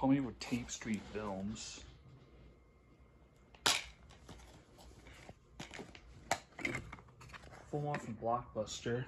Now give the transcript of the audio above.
call me with Tape Street Films. Full on from Blockbuster.